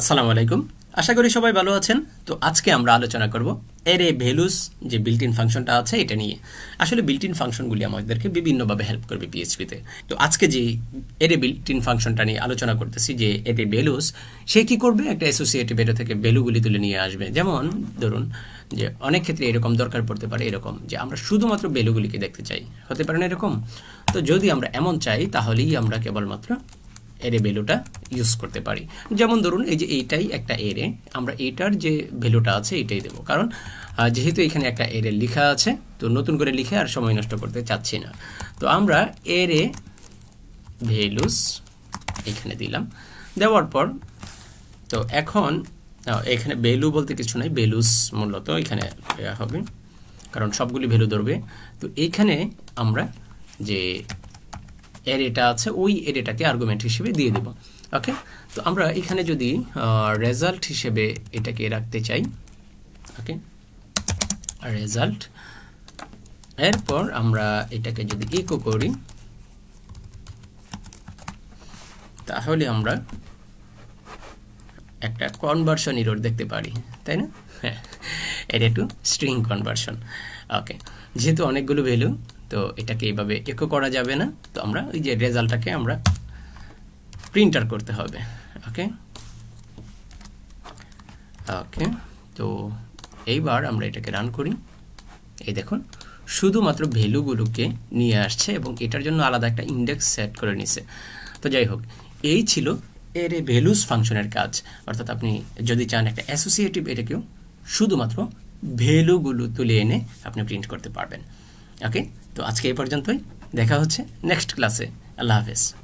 আসসালামু আলাইকুম। আশা করি সবাই ভালো আছেন। তো আজকে আমরা আলোচনা করব এর ভ্যালুস যে বিল্ট ইন ফাংশনটা আছে এটা নিয়ে। আসলে বিল্ট ইন ফাংশনগুলি আমাদেরকে বিভিন্নভাবে হেল্প করবে পিএইচপিতে তো। আজকে যে এর বিল্ট ইন ফাংশনটা নিয়ে আলোচনা করতেছি যে এর এ ভ্যালুস, সে কি করবে? একটা অ্যাসোসিয়েটিভ এটা থেকে ভ্যালুগুলি তুলে নিয়ে আসবে। যেমন ধরুন যে অনেক ক্ষেত্রে এরকম দরকার পড়তে পারে এরকম যে আমরা শুধুমাত্র ভ্যালুগুলিকে দেখতে চাই। হতে পারে না এরকম। তো যদি আমরা এমন চাই, তাহলেই আমরা কেবলমাত্র এরে ভ্যালুটা ইউজ করতে পারি। যেমন ধরুন, এই যে এইটাই একটা এরে আমরা এইটার যে ভ্যালুটা আছে এটাই দেবো। কারণ যেহেতু এখানে একটা এরে লেখা আছে, তো নতুন করে লিখে আর সময় নষ্ট করতে চাচ্ছি না। তো আমরা এরে ভ্যালুস এখানে দিলাম। দেওয়ার পর, তো এখন এখানে ভ্যালু বলতে কিছু নাই ভ্যালুস মূলত এখানে হবে। কারণ সবগুলি ভ্যালু ধরবে। তো এইখানে আমরা যে এরেটা আছে, ওই এরেটাকে আর্গুমেন্ট হিসেবে দিয়ে দেব। ওকে তো আমরা এখানে যদি রেজাল্ট হিসেবে এটাকে রাখতে চাই ওকে রেজাল্ট এরপর আমরা এটাকে যদি ইকো করি, তাহলে আমরা একটা কনভার্সন ইরোর দেখতে পারি, তাই না? হ্যাঁ এটা একটু স্ট্রিং কনভার্সন ওকে যেহেতু অনেকগুলো ভ্যালু তো এটাকে এইভাবে একো করা যাবে না, তো আমরা ওই যে রেজাল্টটাকে আমরা প্রিন্টার করতে হবে। ওকে ওকে তো এইবার আমরা এটাকে রান করি। এই দেখুন, শুধুমাত্র ভ্যালুগুলোকে নিয়ে আসছে এবং এটার জন্য আলাদা একটা ইন্ডেক্স সেট করে নিছে। তো যাই হোক, এই ছিল এর ভ্যালুস ফাংশনের কাজ। অর্থাৎ আপনি যদি চান একটা অ্যাসোসিয়েটিভ এটাকেও শুধুমাত্র ভ্যালুগুলো তুলে এনে আপনি প্রিন্ট করতে পারবেন। ওকে তো আজকে এই পর্যন্তই। দেখা হচ্ছে নেক্সট ক্লাসে আল্লাহ হাফেজ।